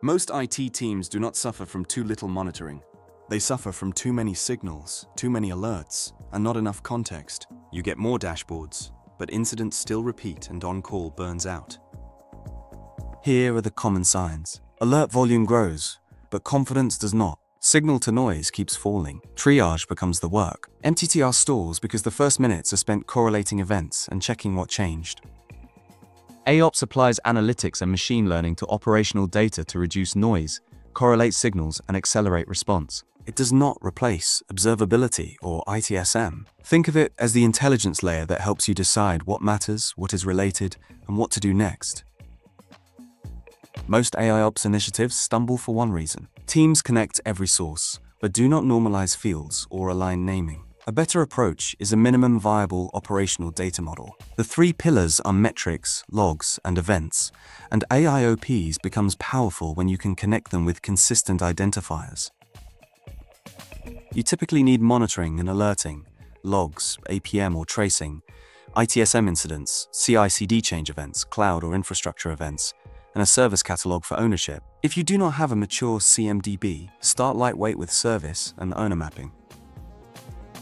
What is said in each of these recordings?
Most IT teams do not suffer from too little monitoring. They suffer from too many signals, too many alerts, and not enough context. You get more dashboards, but incidents still repeat and on-call burns out. Here are the common signs. Alert volume grows, but confidence does not. Signal to noise keeps falling. Triage becomes the work. MTTR stalls because the first minutes are spent correlating events and checking what changed. AIOps applies analytics and machine learning to operational data to reduce noise, correlate signals, and accelerate response. It does not replace observability or ITSM. Think of it as the intelligence layer that helps you decide what matters, what is related, and what to do next. Most AIOps initiatives stumble for one reason. Teams connect every source, but do not normalize fields or align naming. A better approach is a minimum viable operational data model. The three pillars are metrics, logs, and events, and AIOps becomes powerful when you can connect them with consistent identifiers. You typically need monitoring and alerting, logs, APM or tracing, ITSM incidents, CI/CD change events, cloud or infrastructure events, and a service catalog for ownership. If you do not have a mature CMDB, start lightweight with service and owner mapping.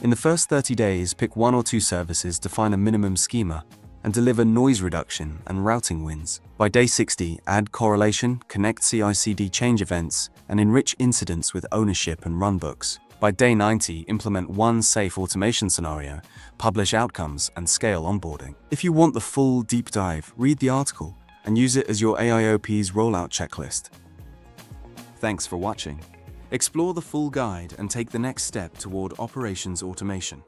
In the first 30 days, pick one or two services, define a minimum schema, and deliver noise reduction and routing wins. By day 60, add correlation, connect CI/CD change events, and enrich incidents with ownership and runbooks. By day 90, implement one safe automation scenario, publish outcomes, and scale onboarding. If you want the full deep dive, read the article and use it as your AIOps rollout checklist. Thanks for watching. Explore the full guide and take the next step toward operations automation.